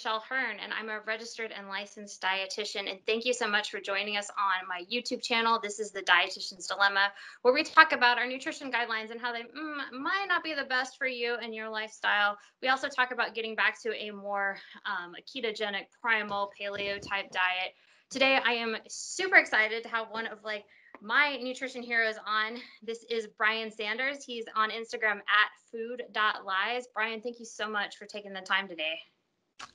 Michelle Hurn, and I'm a registered and licensed dietitian. And thank you so much for joining us on my YouTube channel. This is the Dietitian's Dilemma, where we talk about our nutrition guidelines and how they mm, might not be the best for you and your lifestyle. We also talk about getting back to a more um, ketogenic, primal, paleo type diet. Today, I am super excited to have one of like my nutrition heroes on. This is Brian Sanders. He's on Instagram at food.lies. Brian, thank you so much for taking the time today.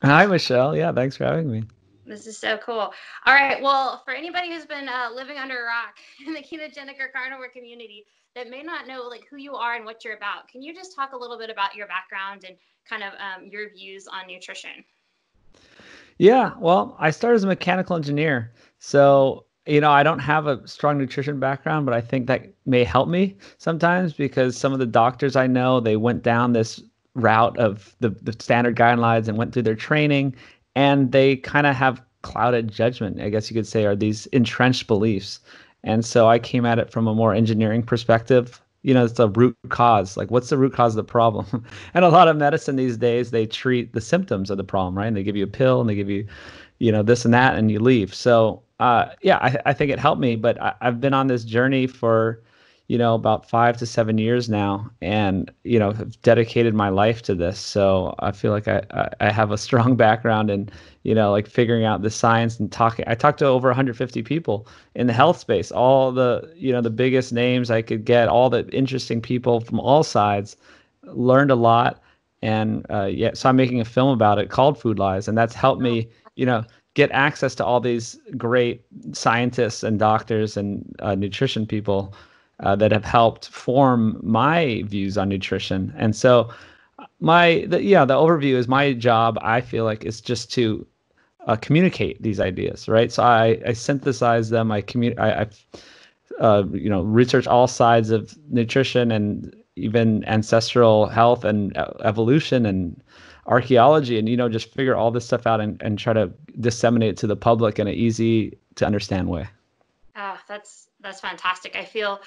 Hi, Michelle. Yeah, thanks for having me. This is so cool. All right. Well, for anybody who's been uh, living under a rock in the ketogenic or carnivore community that may not know like who you are and what you're about, can you just talk a little bit about your background and kind of um, your views on nutrition? Yeah. Well, I started as a mechanical engineer. So, you know, I don't have a strong nutrition background, but I think that may help me sometimes because some of the doctors I know, they went down this route of the, the standard guidelines and went through their training and they kind of have clouded judgment i guess you could say are these entrenched beliefs. And so i came at it from a more engineering perspective. You know it's a root cause. Like what's the root cause of the problem? And a lot of medicine these days they treat the symptoms of the problem right? And they give you a pill and they give you you know this and that and you leave. So uh, yeah I, I think it helped me but I, i've been on this journey for you know, about five to seven years now, and you know, have dedicated my life to this. So I feel like I I have a strong background in you know like figuring out the science and talking. I talked to over 150 people in the health space, all the you know the biggest names I could get, all the interesting people from all sides. Learned a lot, and uh, yeah, so I'm making a film about it called Food Lies, and that's helped me you know get access to all these great scientists and doctors and uh, nutrition people uh, that have helped form my views on nutrition. And so, my the, yeah, the overview is my job. I feel like is just to uh, communicate these ideas, right? So I, I synthesize them. I communicate. I, I uh, you know research all sides of nutrition and even ancestral health and evolution and archaeology and you know just figure all this stuff out and, and try to disseminate it to the public in an easy to understand way oh that's that's fantastic i feel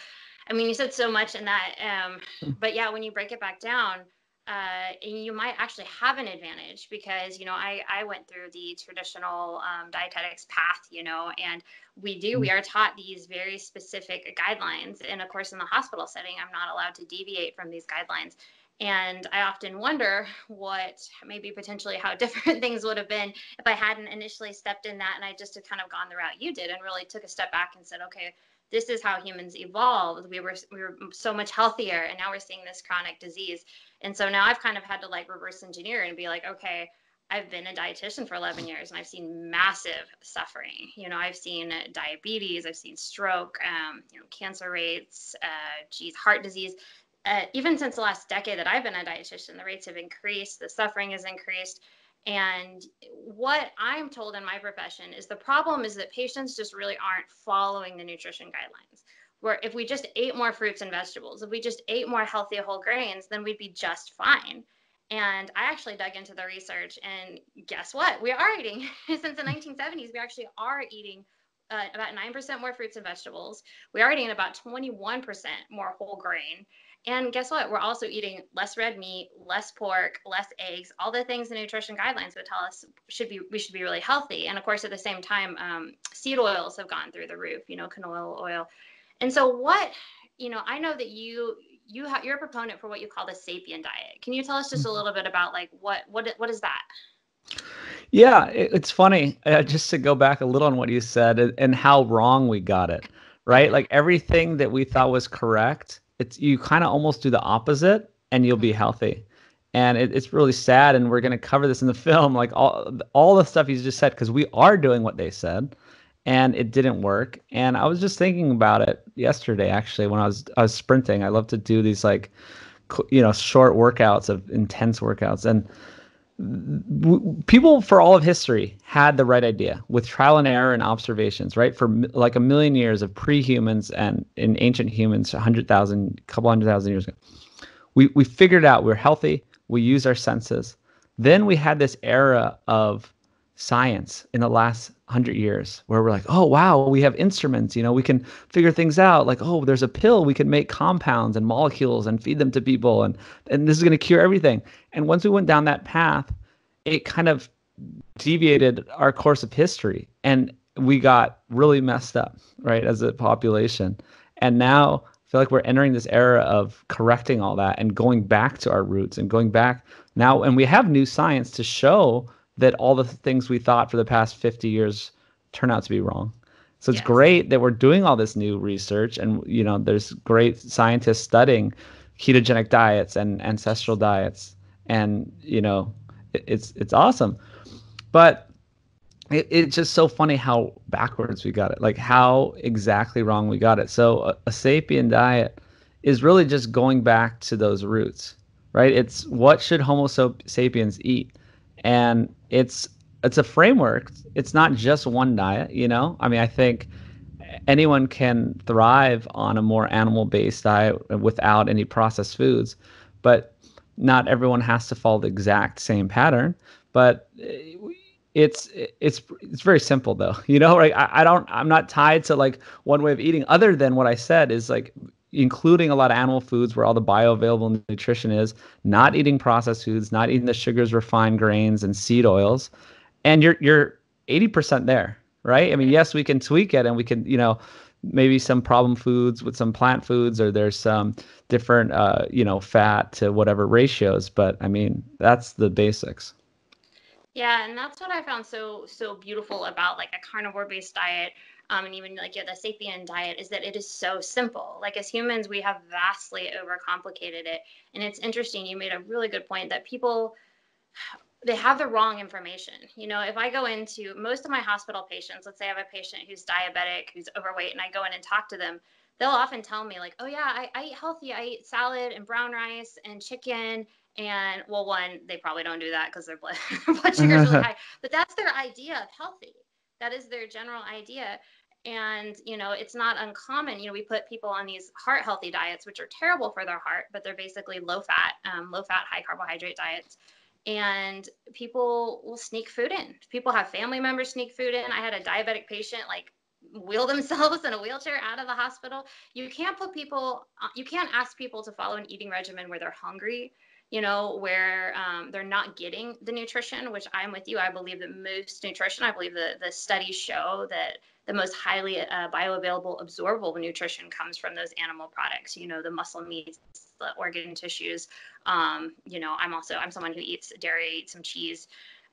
I mean, you said so much in that, um, hmm. but yeah, when you break it back down, uh, you might actually have an advantage because you know I I went through the traditional um, dietetics path, you know, and we do we hmm. are taught these very specific guidelines, and of course in the hospital setting, I'm not allowed to deviate from these guidelines. And I often wonder what maybe potentially how different things would have been if I hadn't initially stepped in that and I just had kind of gone the route you did and really took a step back and said, okay, this is how humans evolved. We were we were so much healthier, and now we're seeing this chronic disease. And so now I've kind of had to like reverse engineer and be like, okay, I've been a dietitian for 11 years, and I've seen massive suffering. You know, I've seen diabetes, I've seen stroke, um, you know, cancer rates, uh, geez, heart disease. Uh, even since the last decade that I've been a dietitian, the rates have increased, the suffering has increased. And what I'm told in my profession is the problem is that patients just really aren't following the nutrition guidelines. Where if we just ate more fruits and vegetables, if we just ate more healthy whole grains, then we'd be just fine. And I actually dug into the research, and guess what? We are eating since the 1970s. We actually are eating uh, about 9% more fruits and vegetables. We are eating about 21% more whole grain. And guess what? We're also eating less red meat, less pork, less eggs, all the things the nutrition guidelines would tell us should be we should be really healthy. And of course, at the same time, um, seed oils have gone through the roof. You know, canola oil. And so, what you know, I know that you you ha- you're a proponent for what you call the sapien diet. Can you tell us just a mm-hmm. little bit about like what what what is that? Yeah, it's funny. Uh, just to go back a little on what you said and how wrong we got it, right? Like everything that we thought was correct it's you kind of almost do the opposite and you'll be healthy and it, it's really sad and we're going to cover this in the film like all all the stuff he's just said because we are doing what they said and it didn't work and i was just thinking about it yesterday actually when i was i was sprinting i love to do these like you know short workouts of intense workouts and people for all of history had the right idea with trial and error and observations right? For like a million years of pre-humans and in ancient humans a 100000 couple hundred thousand years ago we, we figured out we're healthy we use our senses. Then we had this era of science in the last hundred years where we're like, oh wow, we have instruments, you know, we can figure things out. Like, oh, there's a pill, we can make compounds and molecules and feed them to people, and and this is going to cure everything. And once we went down that path, it kind of deviated our course of history and we got really messed up, right, as a population. And now I feel like we're entering this era of correcting all that and going back to our roots and going back now. And we have new science to show that all the things we thought for the past 50 years turn out to be wrong. So it's yes. great that we're doing all this new research and you know there's great scientists studying ketogenic diets and ancestral diets and you know it's it's awesome. But it, it's just so funny how backwards we got it, like how exactly wrong we got it. So a, a sapien diet is really just going back to those roots, right? It's what should Homo sapiens eat, and it's it's a framework. It's not just one diet, you know. I mean, I think anyone can thrive on a more animal-based diet without any processed foods, but not everyone has to follow the exact same pattern. But eh, it's it's it's very simple though you know Like I, I don't i'm not tied to like one way of eating other than what i said is like including a lot of animal foods where all the bioavailable nutrition is not eating processed foods not eating the sugars refined grains and seed oils. And you're you're 80% there right? I mean yes we can tweak it and we can you know maybe some problem foods with some plant foods or there's some different uh, you know fat to whatever ratios but i mean that's the basics. Yeah, and that's what I found so so beautiful about like a carnivore based diet. Um, and even like yeah, the sapien diet is that it is so simple. Like as humans, we have vastly overcomplicated it. And it's interesting. You made a really good point that people they have the wrong information. You know, if I go into most of my hospital patients, let's say I have a patient who's diabetic, who's overweight, and I go in and talk to them, they'll often tell me like, "Oh yeah, I, I eat healthy. I eat salad and brown rice and chicken and well, one, they probably don't do that because their blood, blood sugar is really high. But that's their idea of healthy. That is their general idea. And, you know, it's not uncommon. You know, we put people on these heart healthy diets, which are terrible for their heart, but they're basically low fat, um, low fat, high carbohydrate diets. And people will sneak food in. People have family members sneak food in. I had a diabetic patient like wheel themselves in a wheelchair out of the hospital. You can't put people, uh, you can't ask people to follow an eating regimen where they're hungry you know, where um, they're not getting the nutrition, which I'm with you. I believe that most nutrition, I believe the, the studies show that the most highly uh, bioavailable, absorbable nutrition comes from those animal products, you know, the muscle meats, the organ tissues. Um, you know, I'm also, I'm someone who eats dairy, some cheese.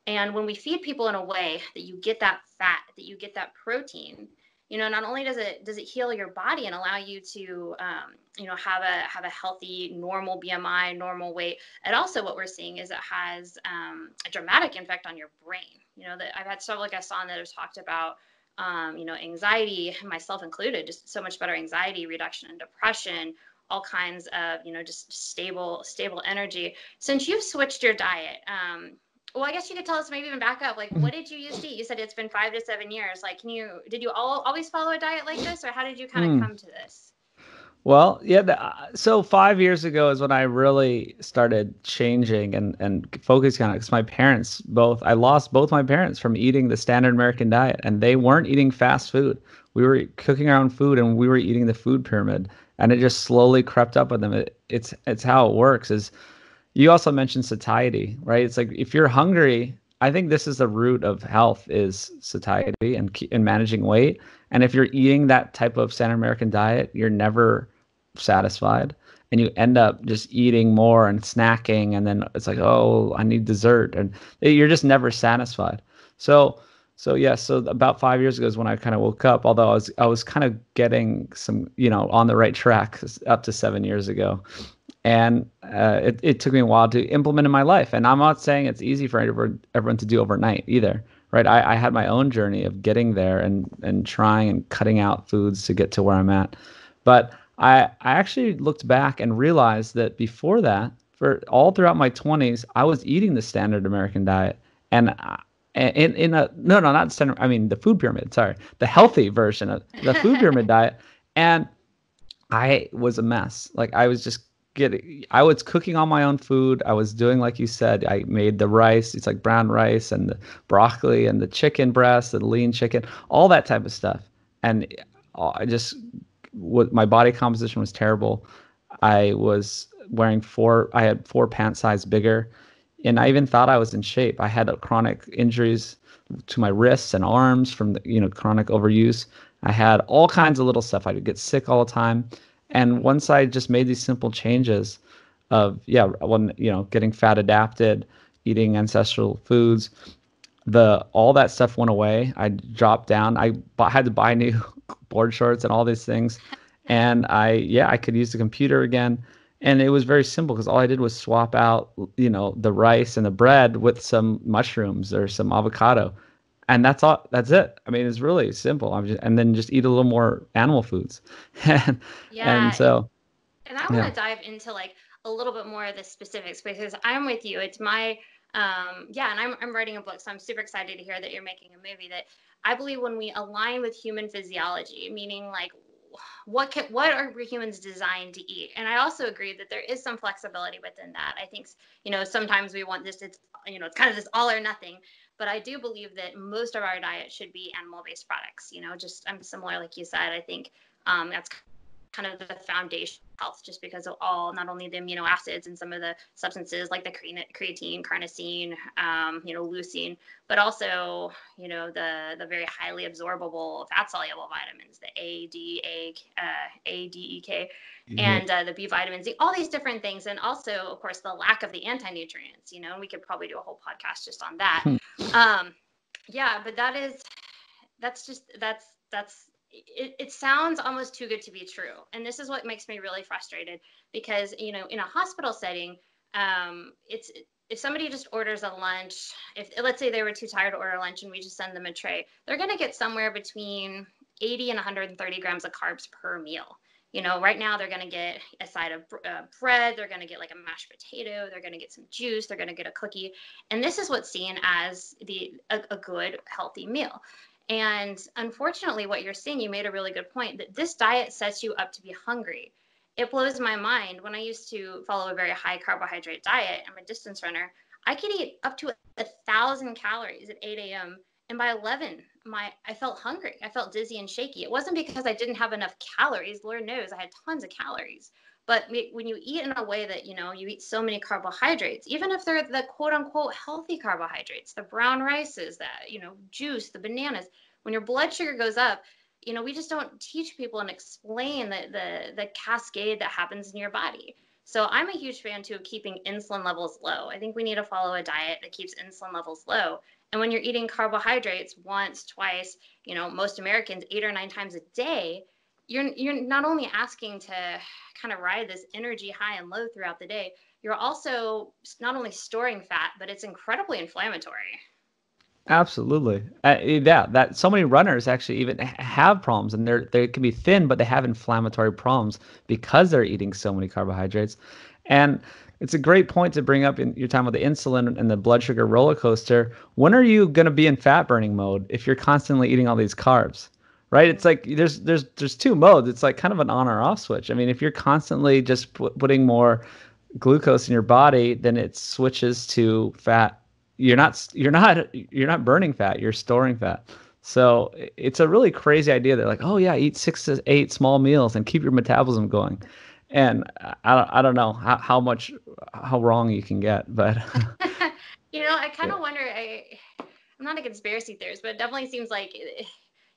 And when we feed people in a way that you get that fat, that you get that protein, you know not only does it does it heal your body and allow you to um, you know have a have a healthy normal bmi normal weight and also what we're seeing is it has um, a dramatic effect on your brain. You know that i've had several guests on that have talked about um, you know anxiety myself included just so much better anxiety reduction and depression all kinds of you know just stable stable energy. Since you've switched your diet um, well, I guess you could tell us maybe even back up. Like, what did you used to eat? You said it's been five to seven years. Like, can you did you all, always follow a diet like this, or how did you kind of mm. come to this? Well, yeah. The, uh, so five years ago is when I really started changing and and focusing on it. Because my parents both, I lost both my parents from eating the standard American diet, and they weren't eating fast food. We were cooking our own food, and we were eating the food pyramid, and it just slowly crept up with them. It, it's it's how it works. Is you also mentioned satiety, right? It's like if you're hungry, I think this is the root of health is satiety and and managing weight. And if you're eating that type of standard American diet, you're never satisfied and you end up just eating more and snacking and then it's like oh i need dessert and you're just never satisfied so so yeah so about five years ago is when i kind of woke up although i was i was kind of getting some you know on the right track up to seven years ago and uh, it, it took me a while to implement in my life. And i'm not saying it's easy for everyone, everyone to do overnight either right? I, I had my own journey of getting there and and trying and cutting out foods to get to where i'm at. But i i actually looked back and realized that before that for all throughout my 20s i was eating the standard american diet. And in in a no no not standard i mean the food pyramid sorry the healthy version of the food pyramid diet. And i was a mess. Like i was just getting I was cooking all my own food. I was doing like you said, I made the rice, it's like brown rice and the broccoli and the chicken breast, and lean chicken, all that type of stuff. And uh, I just what my body composition was terrible. I was wearing four I had four pant size bigger. and I even thought I was in shape. I had chronic injuries to my wrists and arms from the, you know chronic overuse. I had all kinds of little stuff. I would get sick all the time. And once I just made these simple changes of yeah, when you know getting fat adapted, eating ancestral foods, the all that stuff went away. I dropped down. I bought, had to buy new board shorts and all these things, and I yeah I could use the computer again. And it was very simple because all I did was swap out you know the rice and the bread with some mushrooms or some avocado, and that's all. That's it. I mean, it's really simple. I'm just and then just eat a little more animal foods, and yeah, and so. And I want to yeah. dive into like a little bit more of the specifics because I'm with you. It's my um, yeah, and I'm, I'm writing a book, so I'm super excited to hear that you're making a movie that I believe when we align with human physiology, meaning like what can what are humans designed to eat and i also agree that there is some flexibility within that i think you know sometimes we want this it's you know it's kind of this all or nothing but i do believe that most of our diet should be animal based products you know just i'm similar like you said i think um, that's kind of the foundation of health just because of all not only the amino acids and some of the substances like the creatine carnosine um, you know leucine but also you know the the very highly absorbable fat soluble vitamins the a d a uh, a d e k mm-hmm. and uh, the b vitamins all these different things and also of course the lack of the anti-nutrients you know and we could probably do a whole podcast just on that hmm. um, yeah but that is that's just that's that's it, it sounds almost too good to be true. And this is what makes me really frustrated because, you know, in a hospital setting, um, it's if somebody just orders a lunch, if let's say they were too tired to order lunch and we just send them a tray, they're going to get somewhere between 80 and 130 grams of carbs per meal. You know, right now they're going to get a side of uh, bread, they're going to get like a mashed potato, they're going to get some juice, they're going to get a cookie, and this is what's seen as the a, a good healthy meal. And unfortunately, what you're seeing, you made a really good point that this diet sets you up to be hungry. It blows my mind. When I used to follow a very high carbohydrate diet, I'm a distance runner, I could eat up to a thousand calories at 8 a.m. And by 11, my I felt hungry. I felt dizzy and shaky. It wasn't because I didn't have enough calories. Lord knows I had tons of calories. But when you eat in a way that, you know, you eat so many carbohydrates, even if they're the quote unquote healthy carbohydrates, the brown rices, that, you know, juice, the bananas, when your blood sugar goes up, you know, we just don't teach people and explain the, the, the cascade that happens in your body. So I'm a huge fan too of keeping insulin levels low. I think we need to follow a diet that keeps insulin levels low. And when you're eating carbohydrates once, twice, you know, most Americans eight or nine times a day, you're you're not only asking to kind of ride this energy high and low throughout the day you're also not only storing fat but it's incredibly inflammatory. Absolutely. Uh, yeah that so many runners actually even have problems and they're they can be thin but they have inflammatory problems because they're eating so many carbohydrates. And it's a great point to bring up in your time with the insulin and the blood sugar roller coaster. When are you going to be in fat burning mode if you're constantly eating all these carbs right? It's like there's there's there's two modes. It's like kind of an on or off switch. I mean, if you're constantly just putting more glucose in your body, then it switches to fat. You're not you're not you're not burning fat. You're storing fat. So it's a really crazy idea. They're like, oh yeah, eat six to eight small meals and keep your metabolism going. And I, I don't know how, how much how wrong you can get, but you know, I kind of yeah. wonder. I I'm not a conspiracy theorist, but it definitely seems like eh,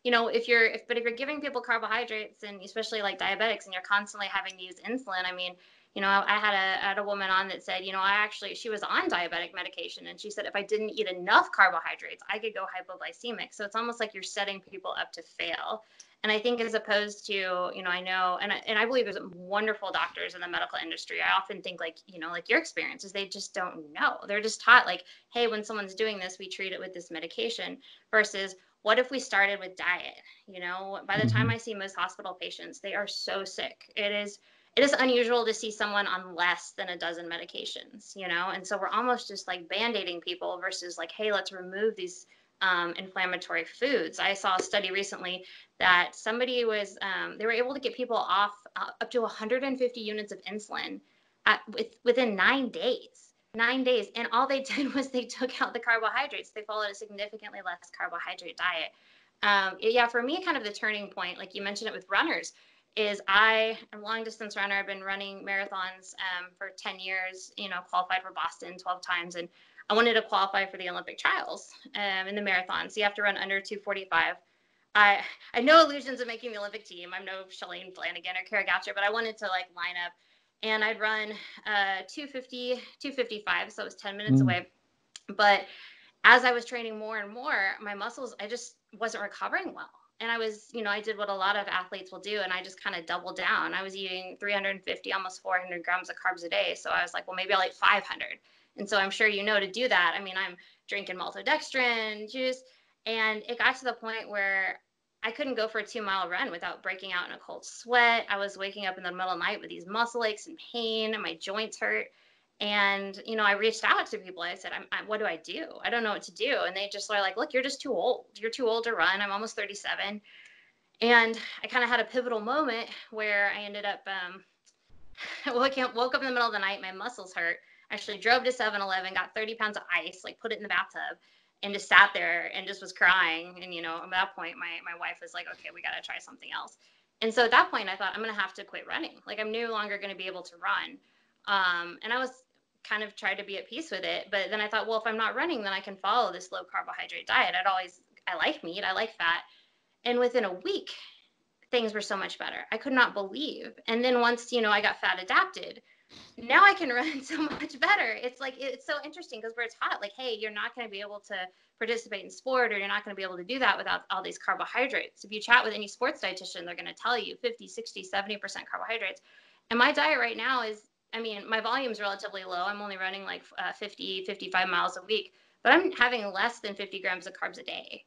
you know, if you're, if, but if you're giving people carbohydrates and especially like diabetics and you're constantly having to use insulin, I mean, you know, I had a, I had a woman on that said, you know, I actually, she was on diabetic medication and she said if I didn't eat enough carbohydrates, I could go hypoglycemic. So it's almost like you're setting people up to fail. And I think as opposed to, you know, I know, and I, and I believe there's wonderful doctors in the medical industry. I often think like, you know, like your experiences, they just don't know. They're just taught like, hey, when someone's doing this, we treat it with this medication versus what if we started with diet? You know by the mm-hmm. time i see most hospital patients they are so sick. It is it is unusual to see someone on less than a dozen medications you know? And so we're almost just like band-aiding people versus like hey let's remove these um, inflammatory foods. I saw a study recently that somebody was um, they were able to get people off uh, up to 150 units of insulin at, with, within nine days nine days. And all they did was they took out the carbohydrates. They followed a significantly less carbohydrate diet. Um, yeah, for me, kind of the turning point, like you mentioned it with runners, is I am a long distance runner. I've been running marathons um, for 10 years, you know, qualified for Boston 12 times. And I wanted to qualify for the Olympic trials um, in the marathon. So you have to run under 245. I I no illusions of making the Olympic team. I'm no Shalane Flanagan or Kara Goucher, but I wanted to like line up and I'd run uh, 250, 255. So it was 10 minutes mm. away. But as I was training more and more, my muscles, I just wasn't recovering well. And I was, you know, I did what a lot of athletes will do, and I just kind of doubled down. I was eating 350, almost 400 grams of carbs a day. So I was like, well, maybe I'll eat 500. And so I'm sure you know to do that. I mean, I'm drinking maltodextrin juice, and it got to the point where I couldn't go for a two mile run without breaking out in a cold sweat. I was waking up in the middle of the night with these muscle aches and pain, and my joints hurt. And, you know, I reached out to people. I said, I'm, I, what do I do? I don't know what to do. And they just were like, look, you're just too old. You're too old to run. I'm almost 37. And I kind of had a pivotal moment where I ended up um, woke, up, woke up in the middle of the night. My muscles hurt. Actually drove to 7-Eleven, got 30 pounds of ice, like put it in the bathtub and just sat there and just was crying. And, you know, at that point, my, my wife was like, okay, we got to try something else. And so at that point, I thought, I'm going to have to quit running. Like, I'm no longer going to be able to run. Um, and I was kind of tried to be at peace with it. But then I thought, well, if I'm not running, then I can follow this low carbohydrate diet. I'd always, I like meat, I like fat. And within a week, things were so much better. I could not believe. And then once, you know, I got fat adapted, now I can run so much better. It's like, it's so interesting because we're taught, like, hey, you're not going to be able to participate in sport or you're not going to be able to do that without all these carbohydrates. If you chat with any sports dietitian, they're going to tell you 50, 60, 70% carbohydrates. And my diet right now is I mean, my volume is relatively low. I'm only running like uh, 50, 55 miles a week, but I'm having less than 50 grams of carbs a day.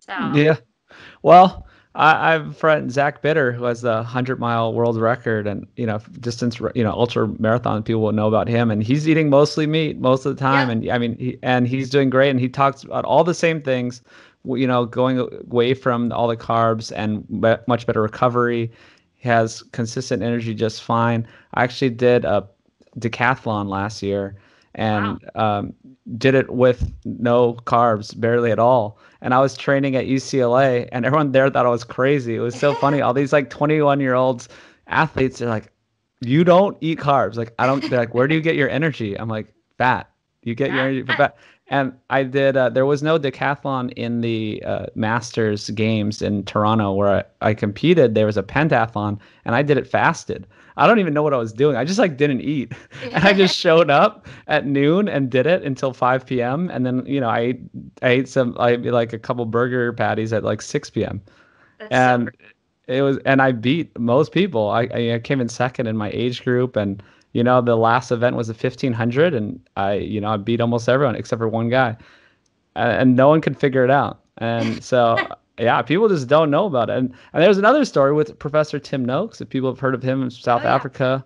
So yeah, well, I, I have a friend Zach Bitter who has the hundred mile world record, and you know, distance, you know, ultra marathon people will know about him, and he's eating mostly meat most of the time, yeah. and I mean, he, and he's doing great, and he talks about all the same things, you know, going away from all the carbs and much better recovery he has consistent energy just fine. I actually did a decathlon last year and wow. um, did it with no carbs, barely at all. And I was training at UCLA, and everyone there thought I was crazy. It was so funny. All these like 21 year olds athletes, they're like, "You don't eat carbs." Like I don't. They're like, "Where do you get your energy?" I'm like, "Fat." You get your energy from fat. And I did. Uh, there was no decathlon in the uh, Masters games in Toronto where I, I, competed. There was a pentathlon, and I did it fasted. I don't even know what I was doing. I just like didn't eat, and I just showed up at noon and did it until 5 p.m. And then you know I ate, I ate some I ate like a couple burger patties at like 6 p.m. That's and it was and I beat most people. I, I came in second in my age group and you know, the last event was a 1500 and I, you know, I beat almost everyone except for one guy. And, and no one could figure it out. And so, yeah, people just don't know about it. And, and there's another story with Professor Tim Noakes, if people have heard of him in South oh, yeah. Africa,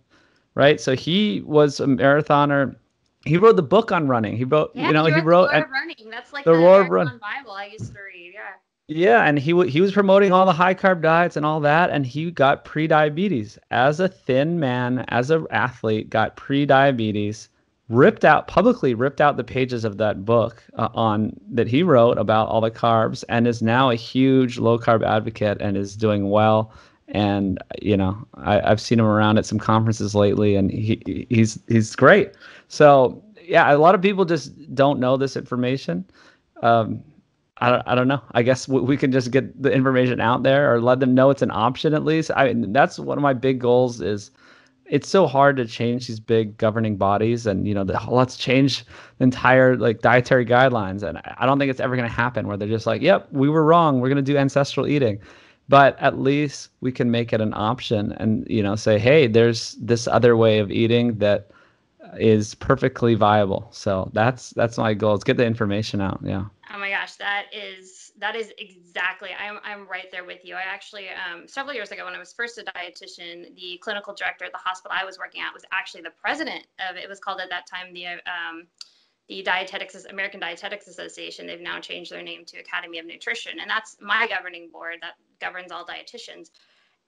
right? So he was a marathoner. He wrote the book on running. He wrote, yeah, you know, he, wrote, he wrote running. That's like the, the Lore of Run Bible I used to read. Yeah. Yeah, and he he was promoting all the high carb diets and all that, and he got pre-diabetes as a thin man, as an athlete, got pre-diabetes, ripped out publicly, ripped out the pages of that book uh, on that he wrote about all the carbs, and is now a huge low carb advocate and is doing well. And you know, I, I've seen him around at some conferences lately, and he he's he's great. So yeah, a lot of people just don't know this information. Um, I don't, I don't know. I guess we can just get the information out there or let them know it's an option at least. I mean, that's one of my big goals is it's so hard to change these big governing bodies and you know the, let's change the entire like dietary guidelines and I don't think it's ever going to happen where they're just like, "Yep, we were wrong. We're going to do ancestral eating." But at least we can make it an option and you know say, "Hey, there's this other way of eating that is perfectly viable." So that's that's my goal. Is get the information out. Yeah. Oh my gosh, that is that is exactly. I'm I'm right there with you. I actually um, several years ago when I was first a dietitian, the clinical director at the hospital I was working at was actually the president of it was called at that time the um, the Dietetics American Dietetics Association. They've now changed their name to Academy of Nutrition, and that's my governing board that governs all dietitians.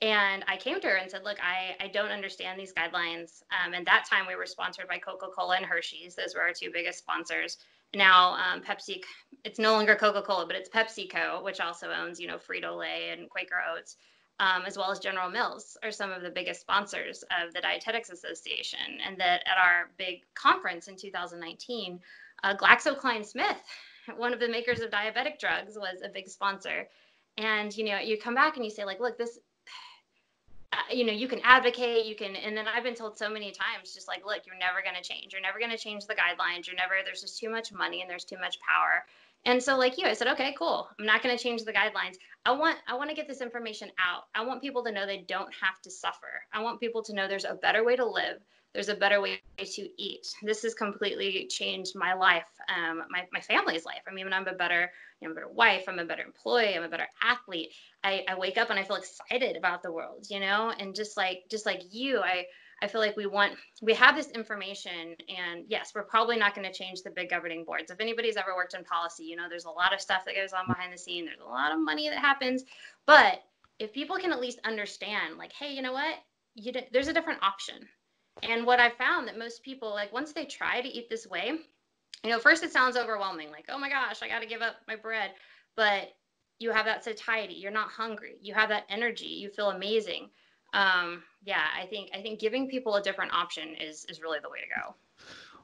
And I came to her and said, "Look, I I don't understand these guidelines." Um, and that time we were sponsored by Coca Cola and Hershey's; those were our two biggest sponsors now um, Pepsi, it's no longer Coca Cola, but it's PepsiCo, which also owns, you know, Frito Lay and Quaker Oats. um, as well as General Mills, are some of the biggest sponsors of the Dietetics Association. And that at our big conference in 2019, uh, GlaxoSmithKline, one of the makers of diabetic drugs, was a big sponsor. And you know, you come back and you say, like, look, this Uh, you know you can advocate you can and then i've been told so many times just like look you're never going to change. You're never going to change the guidelines. You're never there's just too much money and there's too much power. And so like you i said okay cool. I'm not going to change the guidelines. I want i want to get this information out. I want people to know they don't have to suffer. I want people to know there's a better way to live there's a better way to eat this has completely changed my life um, my, my family's life i mean i'm a better I'm a better wife, I'm a better employee, I'm a better athlete. I, I wake up and I feel excited about the world, you know, and just like just like you, I I feel like we want we have this information and yes, we're probably not going to change the big governing boards. If anybody's ever worked in policy, you know there's a lot of stuff that goes on behind the scene. There's a lot of money that happens. But if people can at least understand like, hey, you know what? You there's a different option. And what I found that most people like once they try to eat this way, you know, first it sounds overwhelming, like, oh my gosh, I got to give up my bread. But you have that satiety. You're not hungry. You have that energy. You feel amazing. Um, yeah, I think I think giving people a different option is is really the way to go.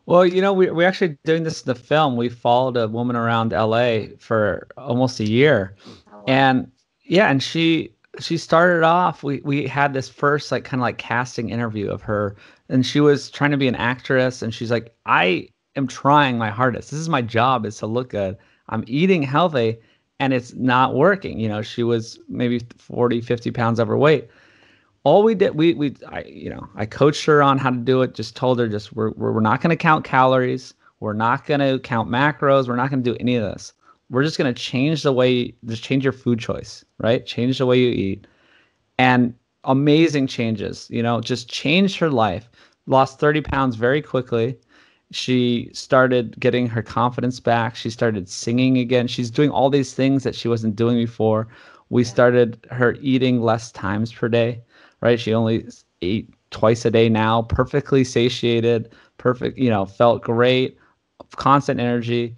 Well, you know, we, we're actually doing this in the film. We followed a woman around LA for almost a year. Oh. And yeah, and she she started off we we had this first like kind of like casting interview of her and she was trying to be an actress and she's like, I am trying my hardest. This is my job is to look good. I'm eating healthy and it's not working. You know, she was maybe 40, 50 pounds overweight. All we did, we, we, I, you know, I coached her on how to do it, just told her just, we're, we're not going to count calories. We're not going to count macros. We're not going to do any of this. We're just going to change the way, just change your food choice, right? Change the way you eat. And amazing changes, you know, just changed her life. Lost 30 pounds very quickly she started getting her confidence back. She started singing again. She's doing all these things that she wasn't doing before. We started her eating less times per day, right? She only ate twice a day now, perfectly satiated, perfect, you know, felt great, constant energy.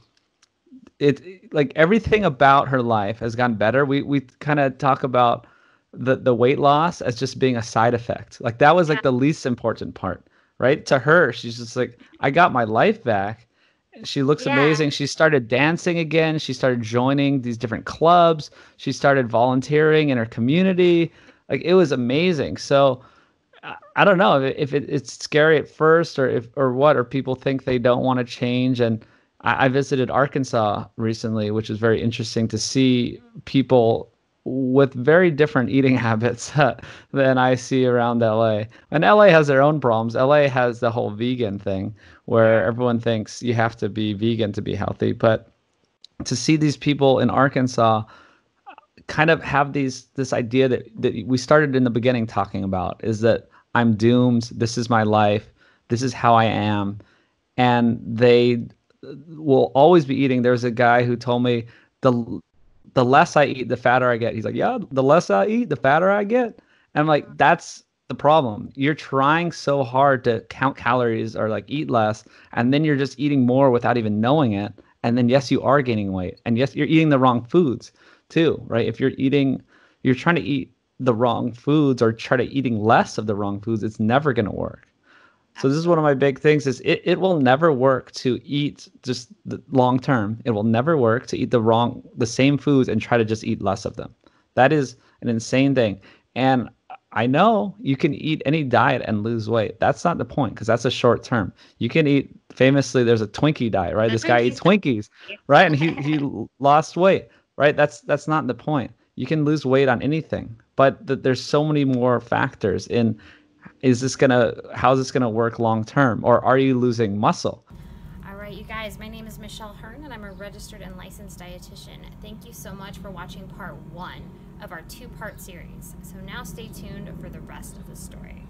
It like everything about her life has gotten better. We we kind of talk about the the weight loss as just being a side effect. Like that was like the least important part right? To her, she's just like, I got my life back. She looks yeah. amazing. She started dancing again. She started joining these different clubs. She started volunteering in her community. Like it was amazing. So I don't know if it, it's scary at first or if or what, or people think they don't want to change. And I, I visited Arkansas recently, which is very interesting to see people with very different eating habits uh, than I see around LA. And LA has their own problems. LA has the whole vegan thing where everyone thinks you have to be vegan to be healthy. But to see these people in Arkansas kind of have these this idea that, that we started in the beginning talking about is that I'm doomed, this is my life, this is how I am. And they will always be eating. There's a guy who told me the the less I eat, the fatter I get. He's like, yeah, the less I eat, the fatter I get. And I'm like, that's the problem. You're trying so hard to count calories or like eat less, and then you're just eating more without even knowing it. And then yes, you are gaining weight, and yes, you're eating the wrong foods too, right? If you're eating, you're trying to eat the wrong foods or try to eating less of the wrong foods, it's never going to work. So this is one of my big things is it, it will never work to eat just the long term. It will never work to eat the wrong the same foods and try to just eat less of them. That is an insane thing. And I know you can eat any diet and lose weight. That's not the point because that's a short term. You can eat famously there's a Twinkie diet, right? This guy eats Twinkies, right? And he he lost weight, right? That's that's not the point. You can lose weight on anything, but th- there's so many more factors in is this gonna how's this gonna work long term or are you losing muscle? All right you guys my name is michelle hurn and i'm a registered and licensed dietitian. Thank you so much for watching part one of our two part series. So now stay tuned for the rest of the story